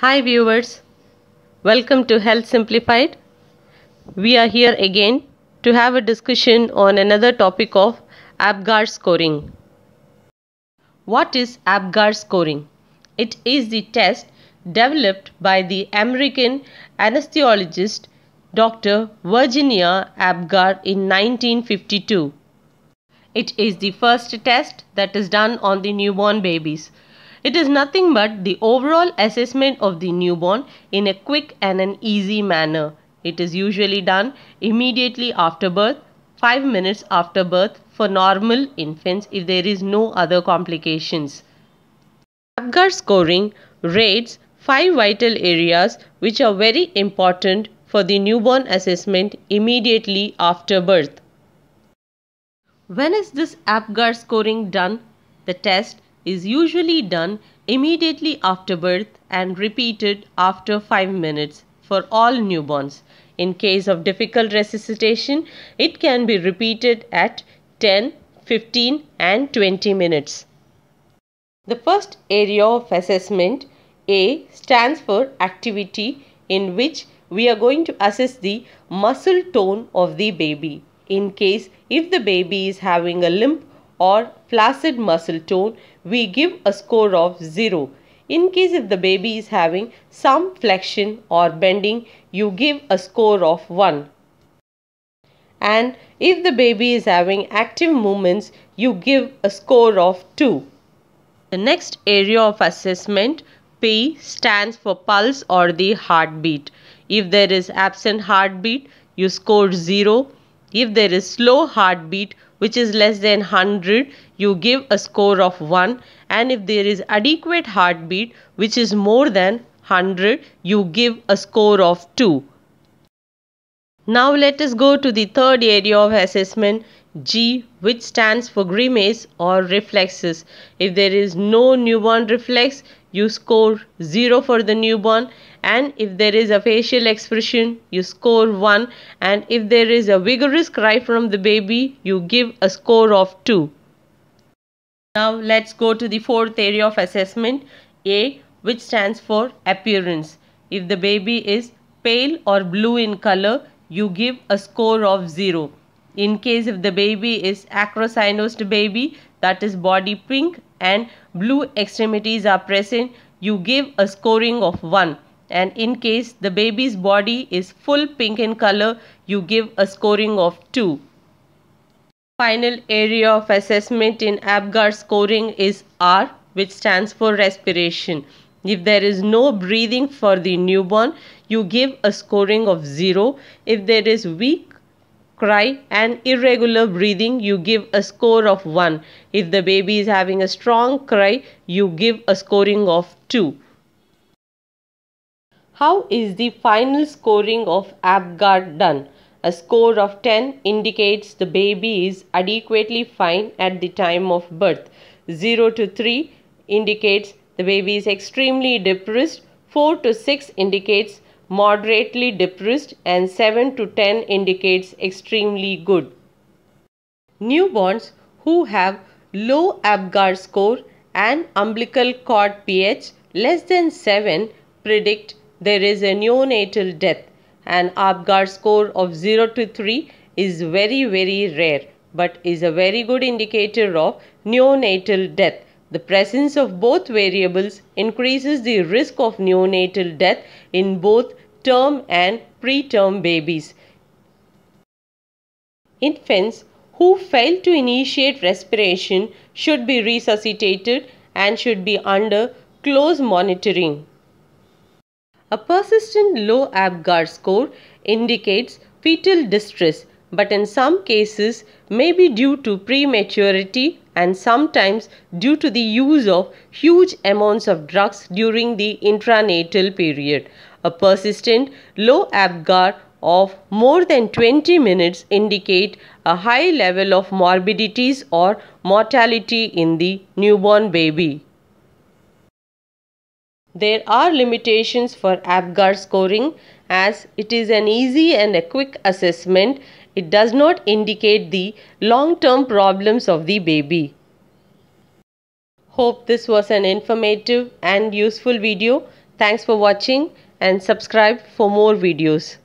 Hi viewers, welcome to Health Simplified. We are here again to have a discussion on another topic of APGAR scoring. What is APGAR scoring? It is the test developed by the American anesthesiologist Dr. Virginia Apgar in 1952. It is the first test that is done on the newborn babies. It is nothing but the overall assessment of the newborn in a quick and an easy manner. It is usually done immediately after birth, 5 minutes after birth for normal infants if there is no other complications. APGAR scoring rates 5 vital areas which are very important for the newborn assessment immediately after birth. When is this APGAR scoring done? The test is usually done immediately after birth and repeated after 5 minutes for all newborns. In case of difficult resuscitation, it can be repeated at 10, 15 and 20 minutes. The first area of assessment A stands for activity in which we are going to assess the muscle tone of the baby in case if the baby is having a limp or flaccid muscle tone, we give a score of 0. In case if the baby is having some flexion or bending, you give a score of 1. And if the baby is having active movements, you give a score of 2. The next area of assessment P stands for pulse or the heartbeat. If there is absent heartbeat, you score 0. If there is slow heartbeat which is less than 100, you give a score of 1 and if there is adequate heartbeat which is more than 100, you give a score of 2. Now let us go to the third area of assessment G which stands for grimace or reflexes. If there is no newborn reflex, you score 0 for the newborn and if there is a facial expression, you score 1 and if there is a vigorous cry from the baby, you give a score of 2. Now let's go to the fourth area of assessment A which stands for appearance. If the baby is pale or blue in color, you give a score of 0. In case if the baby is acrocyanosed baby that is body pink and blue extremities are present you give a scoring of 1 and in case the baby's body is full pink in color you give a scoring of 2. Final area of assessment in APGAR scoring is R which stands for respiration. If there is no breathing for the newborn, you give a scoring of 0. If there is weak cry and irregular breathing, you give a score of 1. If the baby is having a strong cry, you give a scoring of 2. How is the final scoring of APGAR done? A score of 10 indicates the baby is adequately fine at the time of birth. 0 to 3 indicates the baby is extremely depressed. 4 to 6 indicates moderately depressed and 7 to 10 indicates extremely good. Newborns who have low APGAR score and umbilical cord pH less than 7 predict there is a neonatal death. An APGAR score of 0 to 3 is very very rare but is a very good indicator of neonatal death. The presence of both variables increases the risk of neonatal death in both term and preterm babies. Infants who fail to initiate respiration should be resuscitated and should be under close monitoring. A persistent low APGAR score indicates fetal distress but in some cases may be due to prematurity and sometimes due to the use of huge amounts of drugs during the intranatal period. A persistent low APGAR of more than 20 minutes indicate a high level of morbidities or mortality in the newborn baby. There are limitations for APGAR scoring as it is an easy and a quick assessment it does not indicate the long-term problems of the baby. Hope this was an informative and useful video. Thanks for watching and subscribe for more videos.